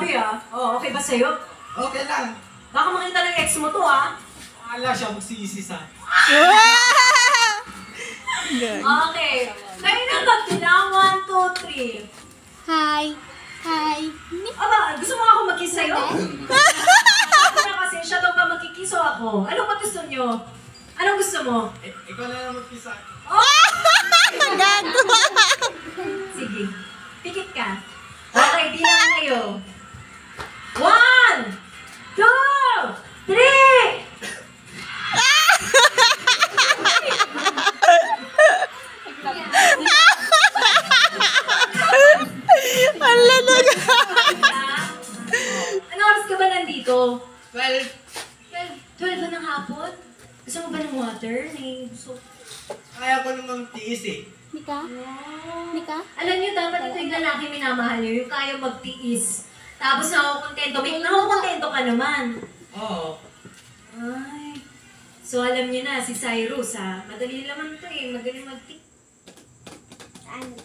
Uy ah, oh, okay ba sa'yo? Okay lang. Baka makita ng ex mo to ah. Akala siya magsisi sa... Okay. Kayo na magbilang. One, two, three. Hi. Hi. Aba, gusto mo ako mag-kiss sa'yo? Ako na kasi, siya daw ba magkikiss o ako? Anong ba gusto nyo? Anong gusto mo? Eh, ikaw na lang magpisa. Gago. Sige. Pikit ka. Okay, bilang kayo. Well, 12, 12 ba ng hapon? Gusto mo ba ng water? May gusto. kaya ko namang tiis eh. Nika? Nika? Alam niyo, dapat ito yung lalaki minamahal niyo, yung kaya magtiis. Tapos nakukontento. May nakukontento ka naman. Oo. Ay. So alam niyo na, si Cyrus ha. Madali naman ito eh. Magaling magtiis. Ano?